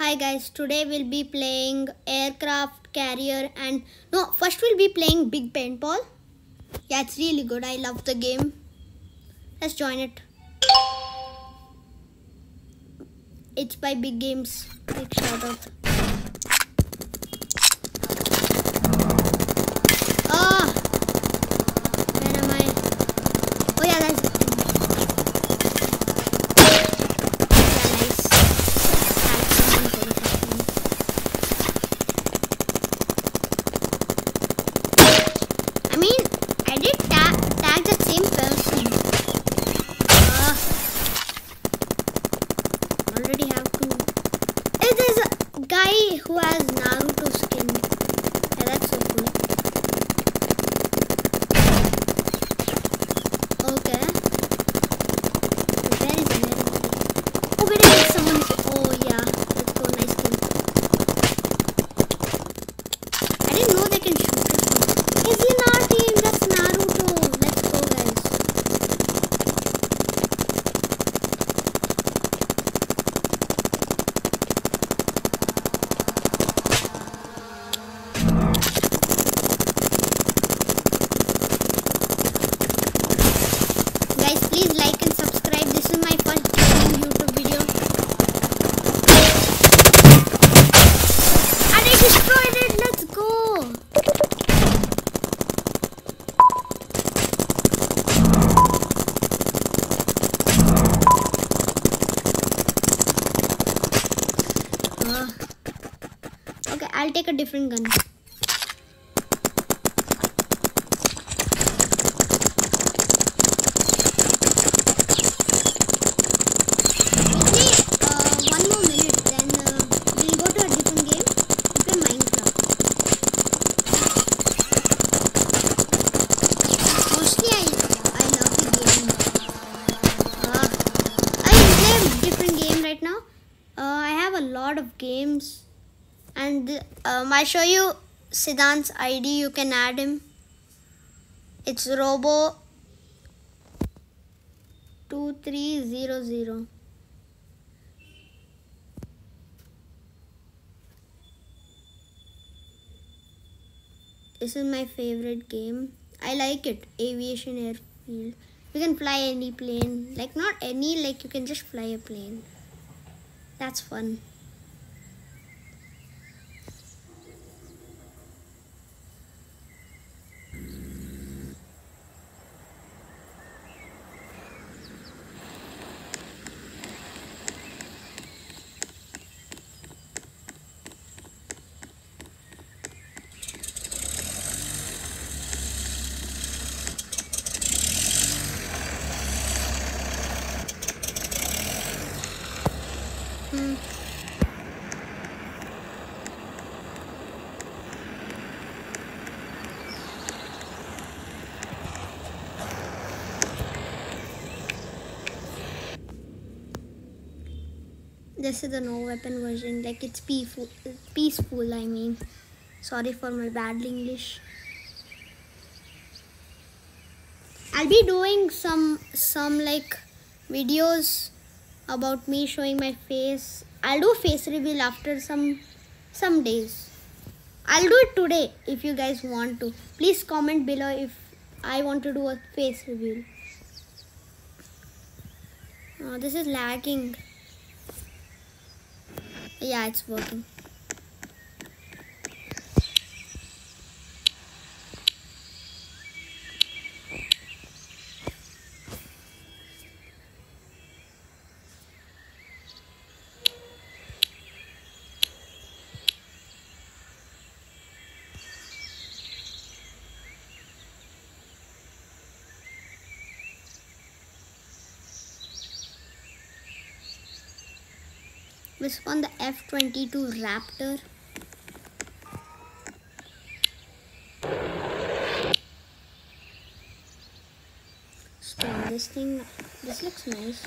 Hi guys, today we'll be playing aircraft carrier and no, first we'll be playing big paintball. Yeah, it's really good. I love the game. Let's join it. It's by Big Games. Big shout out. Ah, where am I? Oh yeah, that's it. Yeah, nice. Tag someone for the second. I mean, I did tag tag the same person. Ah. Already have to. Hey, there's a guy who has Naruto skin. Yeah, that's so cool. Okay. Where is he? Where is he? Oh, wait, wait, someone. Oh, yeah. Let's go. Nice kill. I didn't know they can shoot this one. Is he not team? That's Naruto. Let's go, guys. Guys, please like and subscribe. This is my first gaming YouTube video. And I destroyed it. Let's go. Ah. Okay, I'll take a different gun. Maybe uh, one more minute, then uh, we'll go to a different game. Play Minecraft. Mostly, I I love the game. Uh, I play a different game right now. Uh, I have a lot of games, and um, I'll show you Siddhant's ID. You can add him. It's Robo two three zero zero. This is my favorite game. I like it. Aviation airfield. You can fly any plane. Like not any, like you can just fly a plane. That's fun. This is the no weapon version. Like it's peaceful. Peaceful. I mean, sorry for my bad English. I'll be doing some some like videos about me showing my face. I'll do face reveal after some some days. I'll do it today if you guys want to. Please comment below if I want to do a face reveal. Oh, this is lagging. Yeah, it's working. This one the F22 Raptor. Spawn this thing. This looks nice.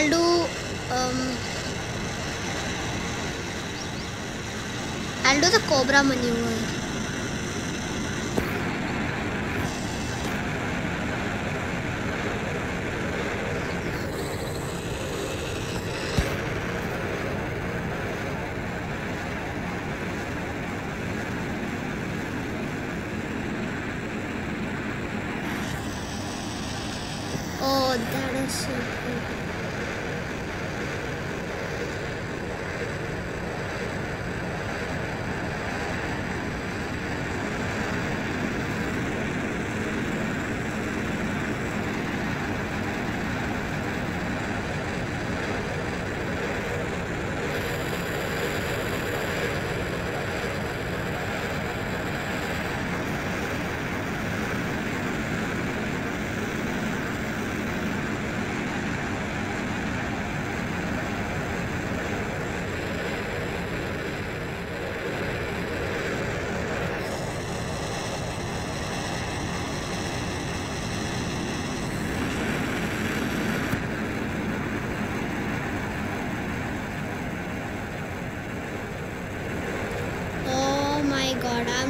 I'll do um I'll do the cobra maneuver. Oh, that is so cool.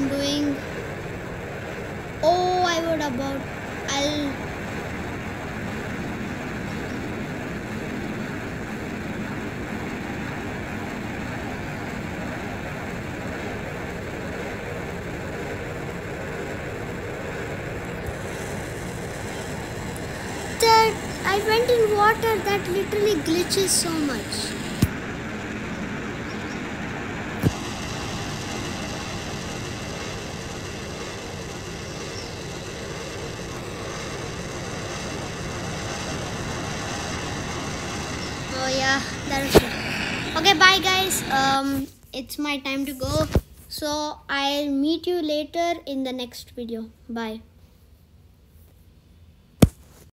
I'm doing. Oh, I would about. I'll. That I went in water that literally glitches so much. Oh yeah, that is it. Okay, bye guys. Um, it's my time to go. So I'll meet you later in the next video. Bye.